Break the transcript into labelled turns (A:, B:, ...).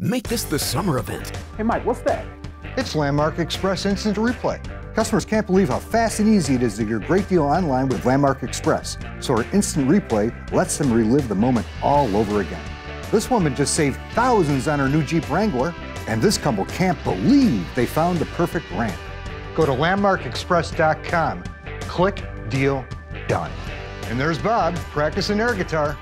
A: Make this the summer event.
B: Hey, Mike, what's that?
C: It's Landmark Express Instant Replay. Customers can't believe how fast and easy it is to get a great deal online with Landmark Express. So our instant replay lets them relive the moment all over again. This woman just saved thousands on her new Jeep Wrangler, and this couple can't believe they found the perfect Ram. Go to landmarkexpress.com, click deal done. And there's Bob practicing air guitar.